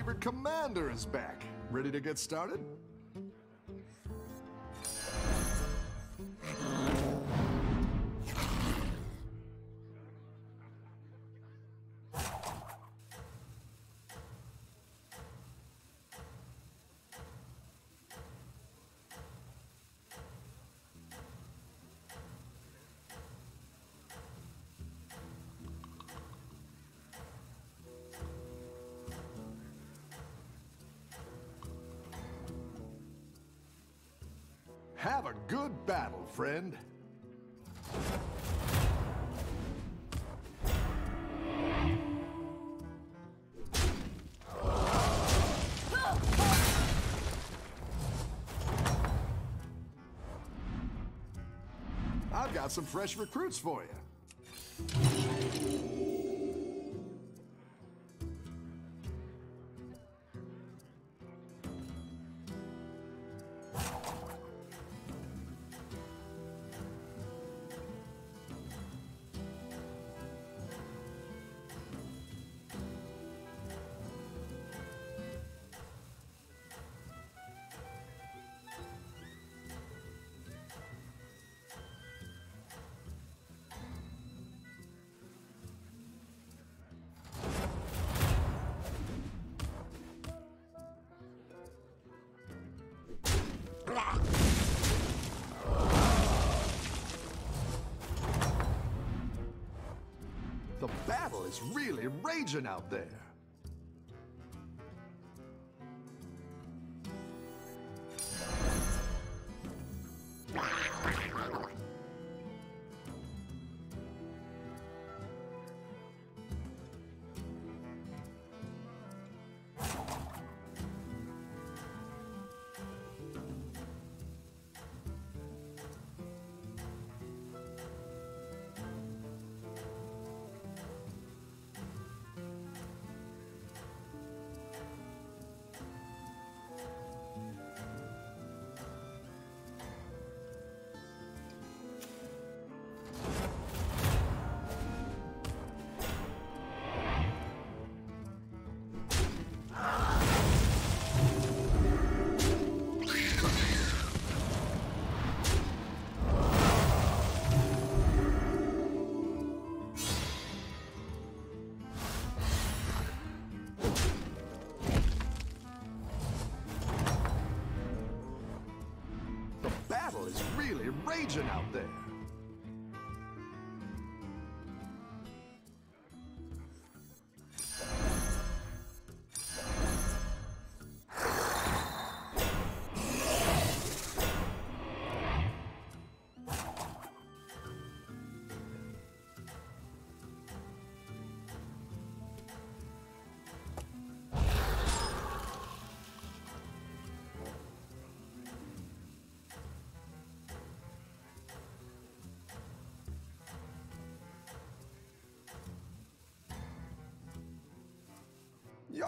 favorite commander is back. Ready to get started? Friend. I've got some fresh recruits for you. Is really raging out there. Raging out there.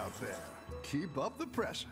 Out there. Keep up the pressure.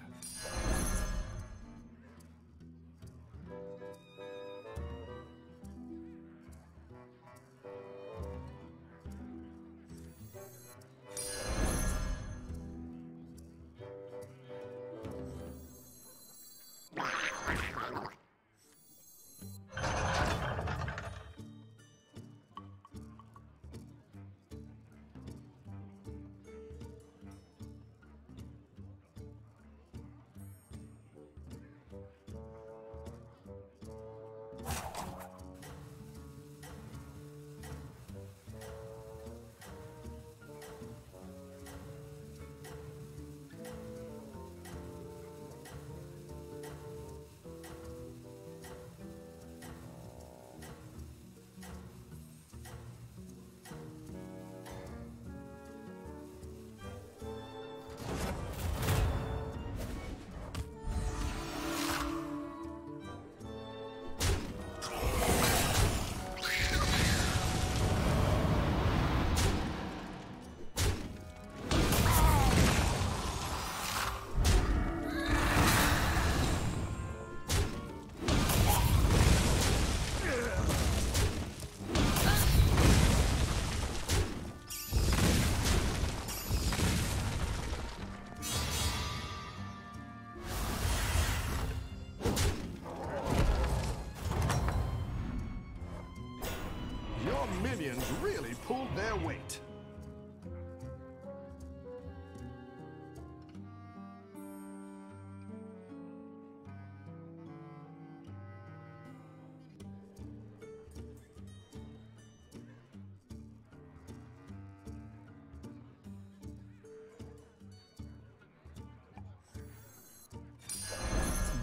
Pulled their weight.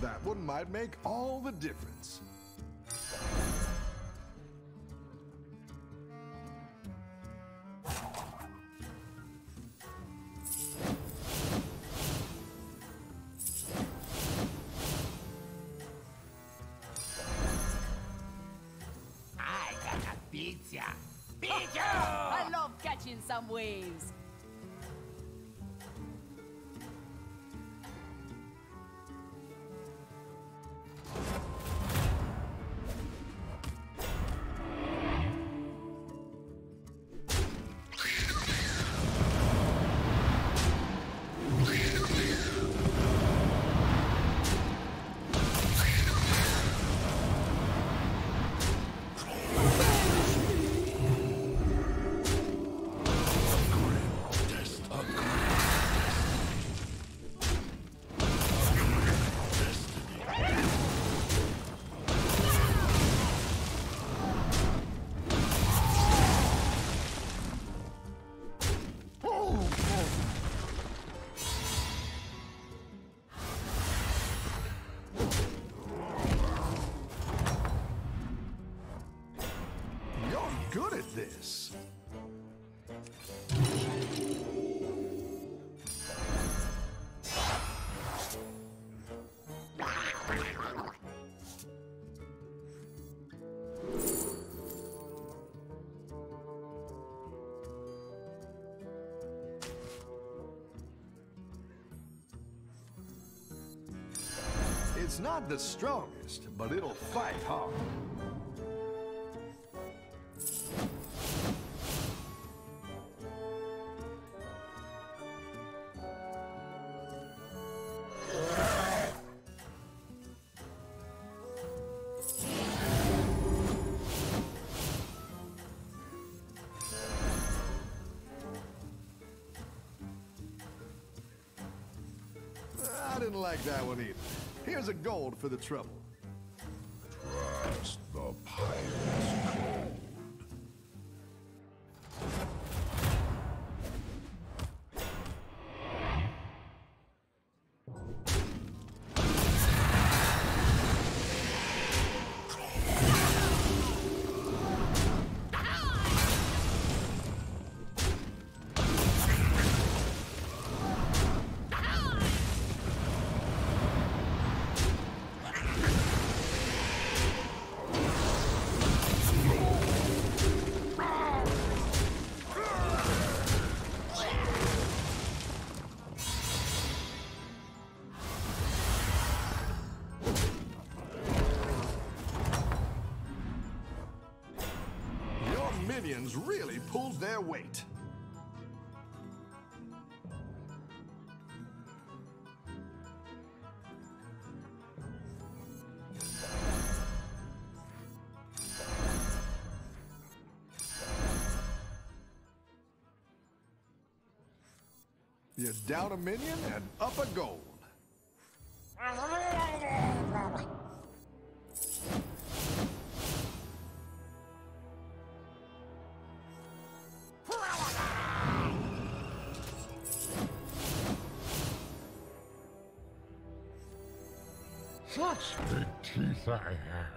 That one might make all the difference. Pizza. Pizza! I love catching some waves. It's not the strongest, but it'll fight hard. A gold for the trouble. Really pulled their weight. You down a minion and up a gold. I have.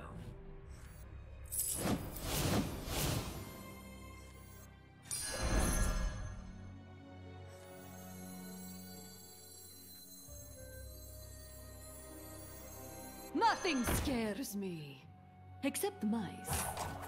Nothing scares me. Except the mice.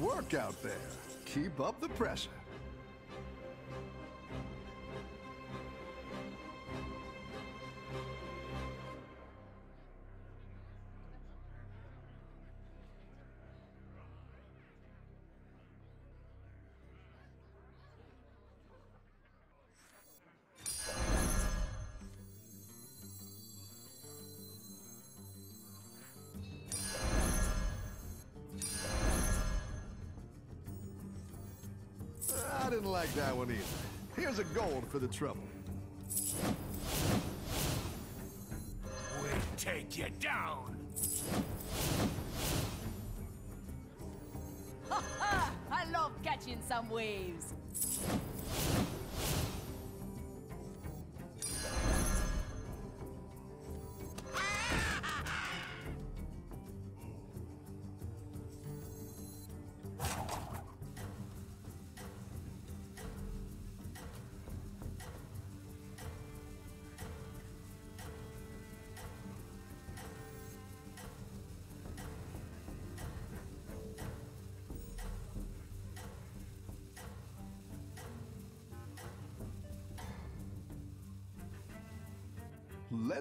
Work out there. Keep up the pressure. Like that one either. Here's a gold for the trouble. We'll take you down. I love catching some waves.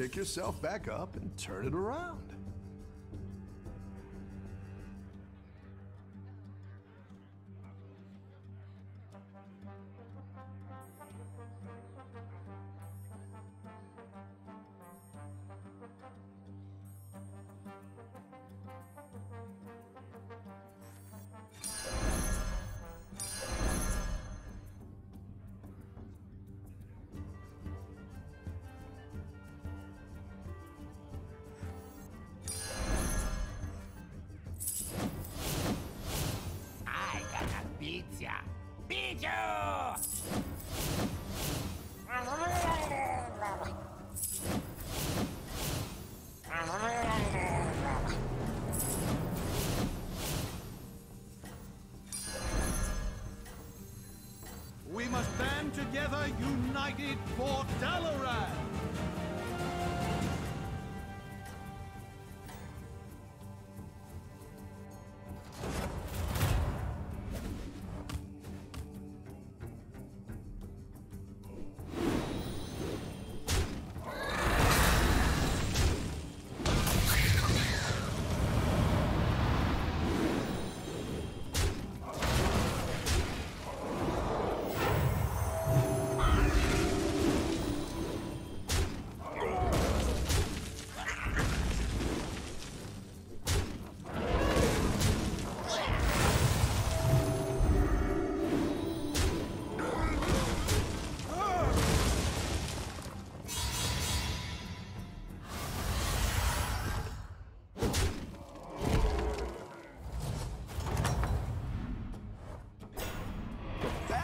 Pick yourself back up and turn it around.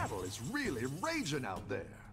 Battle is really raging out there.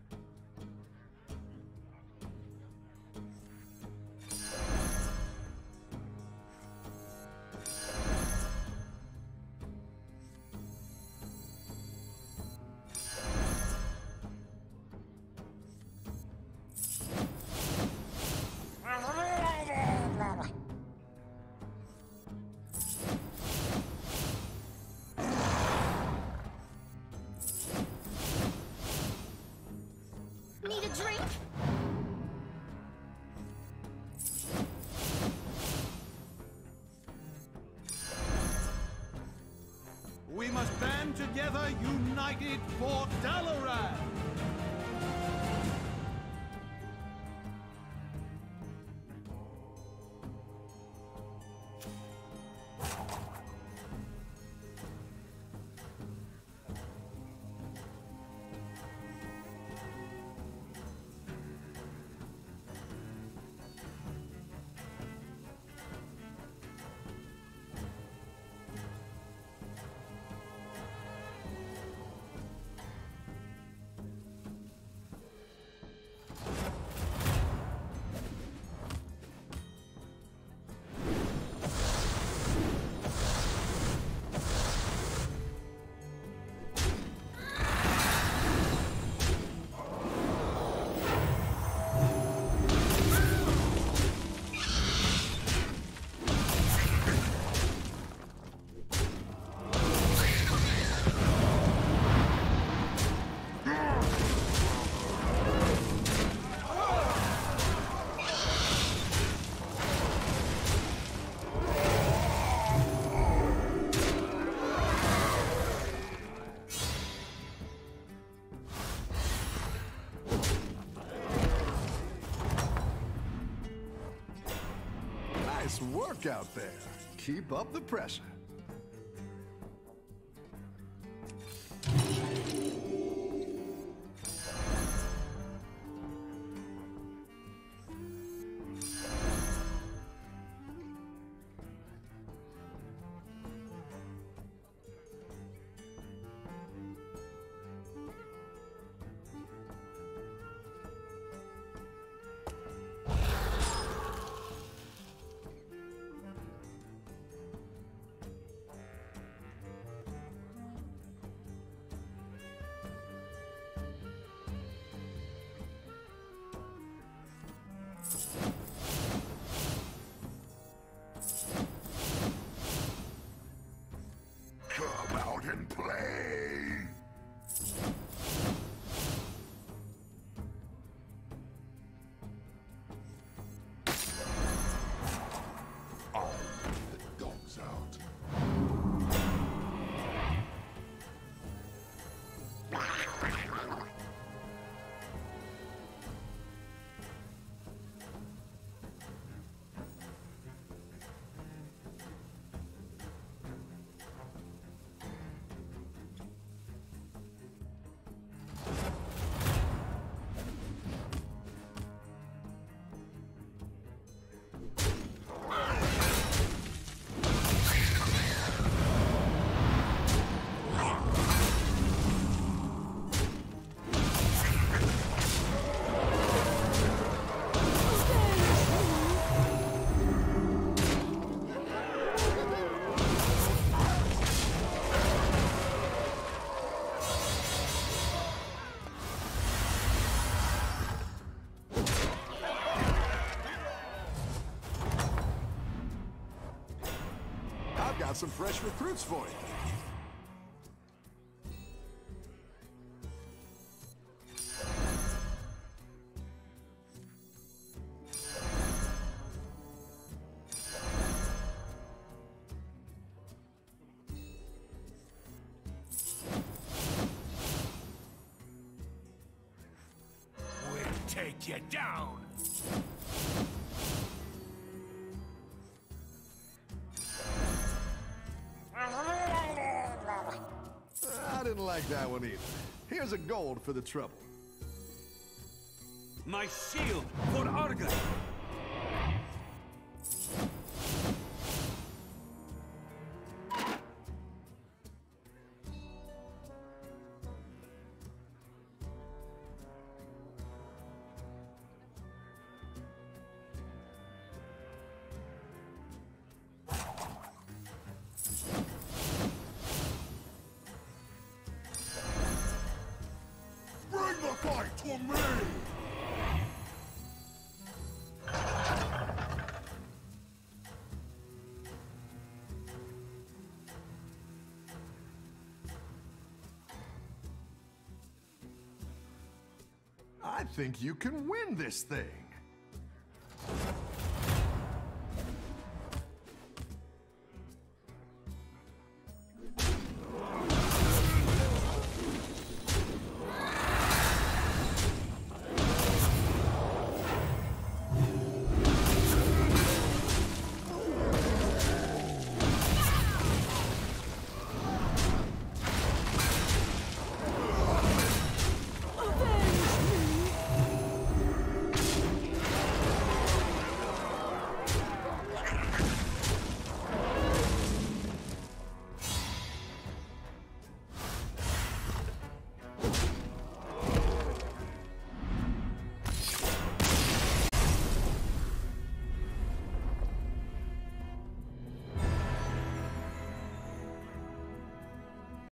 Band together, united for Dalaran! Out there. Keep up the pressure. Some fresh recruits for you. We'll take you down. Either. Here's a gold for the trouble. My shield for Argus! To me! I think you can win this thing.